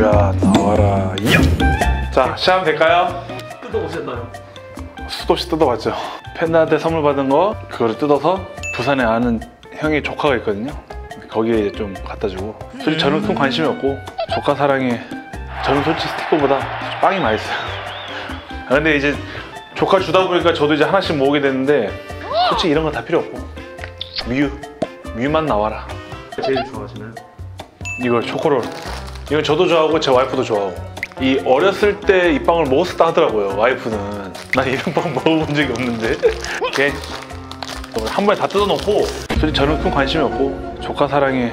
뮤야 나와라 야! 자 시작하면 될까요? 뜯어보셨나요? 수도 없이 뜯어봤죠 팬들한테 선물 받은 거 그거를 뜯어서 부산에 아는 형의 조카가 있거든요 거기에 좀 갖다 주고 솔직히 저는 큰 관심이 없고 조카 사랑에 저는 솔직히 스티커보다 빵이 맛있어요 아, 근데 이제 조카 주다 보니까 저도 이제 하나씩 모으게 됐는데 솔직히 이런 거 다 필요 없고 뮤 뮤만 나와라 제일 좋아하시나요? 이걸 초코롤 이건 저도 좋아하고 제 와이프도 좋아하고. 이 어렸을 때 이 빵을 먹었었다 하더라고요 와이프는. 난 이런 빵 먹어본 적이 없는데. 이렇게 한 번에 다 뜯어놓고 솔직히 저는 큰 관심이 없고 조카 사랑에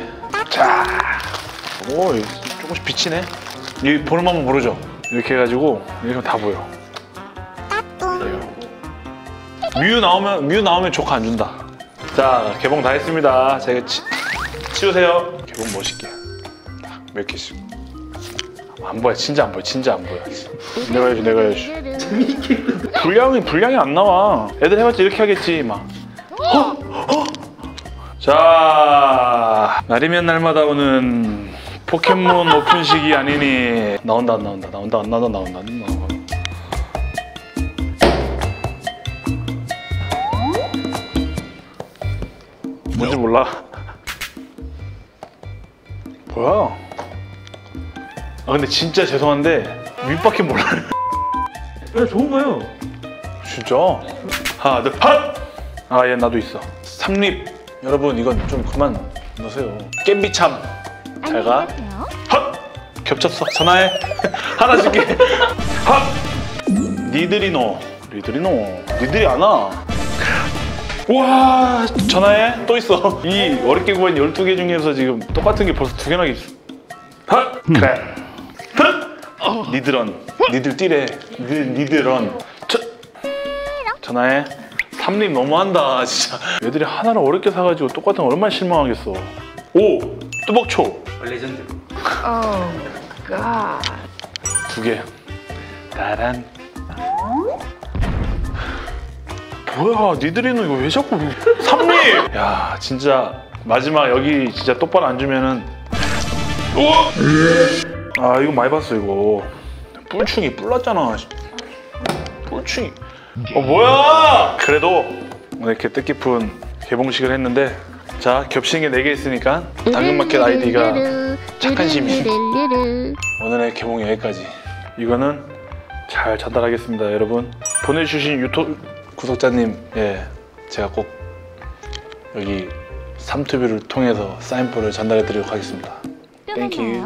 자오 조금씩 비치네. 이 보는 한번 모르죠? 이렇게 해가지고 이렇게 다 보여. 뮤 나오면 뮤 나오면 조카 안 준다. 자 개봉 다 했습니다. 제가 치, 치우세요. 개봉 멋있게. 딱몇 개씩 안 보여. 진짜 안 보여. 진짜 안 보여. 내가 해야지 내가 해야지 재미있게 분량이 분량이 안 나와. 애들 해봤자 이렇게 하겠지 막. 어? 어? 자 날이면 날마다 오는 포켓몬 오픈식이 아니니. 나온다 안 나온다. 나온다 안 나온다 나온다 안 나온다. 뭔지 몰라. 뭐야 아 근데 진짜 죄송한데 밑밖에 몰라요. 네, 좋은 거예요. 진짜? 하나 둘 핫! 아얘 나도 있어. 삼립. 여러분 이건 좀 그만 넣으세요. 깻비참. 잘가. 핫! 겹쳤어. 전화해. 하나 줄게. 핫! 니들이 노 니들이 노 니들이 안와. 와 전화해. 또 있어. 이 어렵게 구한 12개 중에서 지금 똑같은 게 벌써 두 개나 있어. 핫! 그래. 핫! 니들언 니들 뛰래 니들 니들언 저, 전화해. 삼립 너무한다 진짜. 애들이 하나를 어렵게 사가지고 똑같은 거 얼마나 실망하겠어. 오 뚜벅초 레전드 Oh, God. 두 개. 따란. 뭐야 니들이는 이거 왜 자꾸 삼립? 야 진짜 마지막 여기 진짜 똑바로 안 주면은. 오! 아 이거 많이 봤어 이거. 뿔충이 뿔났잖아. 뿔충이. 어 뭐야? 그래도 오늘 이렇게 뜻깊은 개봉식을 했는데 자 겹치는 게 4개 있으니까 당근마켓 아이디가 착한 시민 오늘의 개봉 여기까지 이거는 잘 전달하겠습니다 여러분 보내주신 유튜브 구독자님 예 제가 꼭 여기 삼투뷰를 통해서 사인볼을 전달해 드리도록 하겠습니다 thank you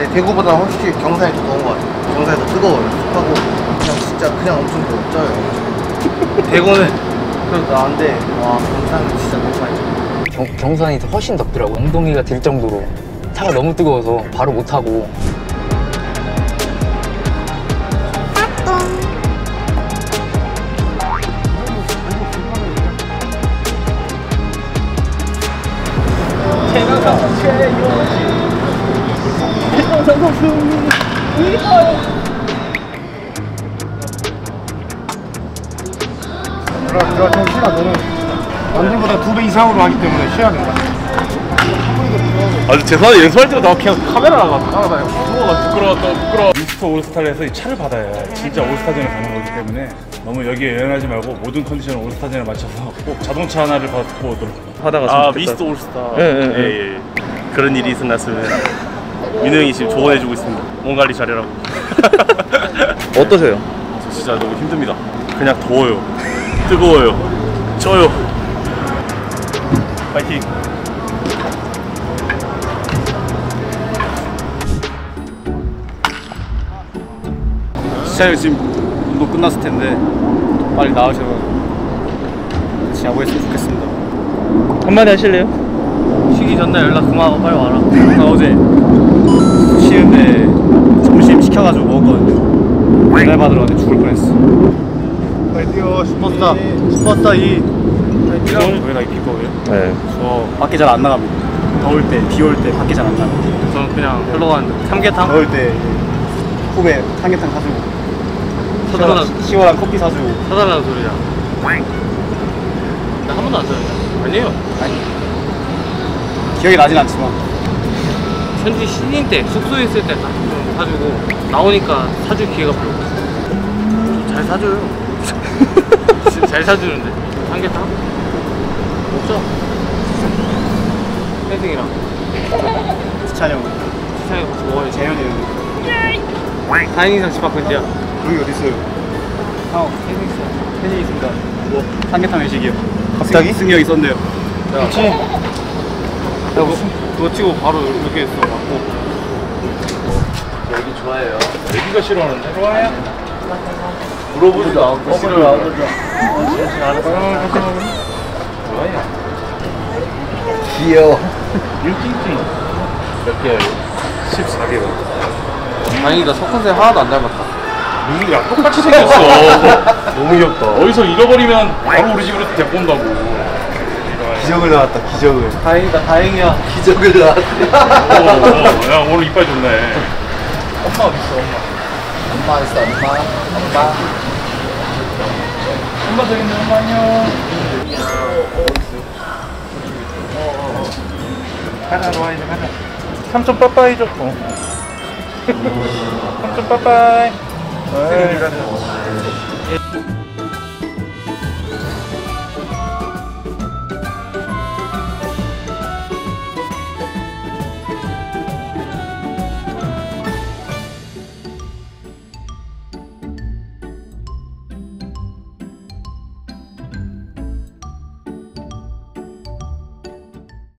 근데 대구보다 훨씬 경산이 더 더운 것 같아. 경산이 더 뜨거워요. 습하고 그냥 진짜 그냥 엄청 더 쪄요. 대구는 그래도 나은데 와 경산은 진짜 너무 많이 쪄. 경, 경산이 더 훨씬 덥더라고 엉덩이가 들 정도로 차가 너무 뜨거워서 바로 못 타고 들어가 들어가 좀 쉬라 너는 남들보다 두 배 이상으로 하기 때문에 쉬어야 된다 아 죄송한데 연습할 때마다 그냥 카메라가. 따라다녀 부끄러워 부끄러워 또 부끄러워. 미스터 올스타에서 이 차를 받아야 진짜 올스타전에 가는 거기 때문에 너무 여기에 연연하지 말고 모든 컨디션을 올스타전에 맞춰서 꼭 자동차 하나를 받고 오도록. 하다가 아 미스터 올스타. 예, 예, 예. 예, 예. 그런 일이 있었나으면 민호 형이 지금 조언해주고 있습니다. 몸 관리 잘해라고. 어떠세요? 저 진짜 너무 힘듭니다. 그냥 더워요. 뜨거워요. 쪄요. 파이팅. 시장이 지금 운동 끝났을 텐데 빨리 나으셔서 같이 야구했으면 좋겠습니다. 한마디 하실래요? 쉬기 전날 연락 그만하고 빨리 와라. 나 어제 쉬는데 점심 시켜가지고 먹었거든요. 배달 받으러 갔는데 죽을 뻔했어. 빨리 뛰어 슈퍼스타 슈퍼스타 이 여기다 입힐 거예요? 네. 저 밖에 잘 안 나갑니다. 더울 때, 비 올 때 밖에 잘 안 나갑니다. 저는 그냥 흘러가는데 삼계탕? 더울 때 후배 삼계탕 사주고 시원한, 시원한 커피 사주고 사달라는 소리야. 나 한 번도 안 써요. 아니에요. 기억이 나진 않지만 현지 신인 때 숙소에 있을 때 사주고 나오니까 사줄 기회가 별로 없어. 잘 사줘요. 잘 사주는데. 삼계탕? 없죠. 혜승이랑 지찬이 형, 시상이 같이 먹어야지. 재현이 형 다행이상 집 앞인데요. 여기 어디 있어요? 형 회식 있어요. 회식 있습니다. 뭐 삼계탕 회식이요. 갑자기? 승희 형 있었네요. 그렇지. 야, 그거, 그거 치고 바로 이렇게 했어. 맞고. 애기가 싫어하는데? 좋아해요? 물어보지도 않고 싫어요. 귀여워. 몇 개예요? 14개월. 다행이다. 첫 컨셉 하나도 안 닮았다. 눈이 야 똑같이 생겼어. 너무 귀엽다. 어디서 잃어버리면 바로 우리 집으로 데리고 온다고. 기적을 나왔다. 기적을. 다행이다. 다행이야. 기적을 나왔대. 어, 어, 야 오늘 이빨 좋네. 엄마 어딨어, 엄마. 엄마 있어, 엄마. 엄마. 엄마 저기 있는 엄마 안녕. 가자 로아 이제 가자. 삼촌 빠빠이 줘. 어. 삼촌 빠빠이. 가자.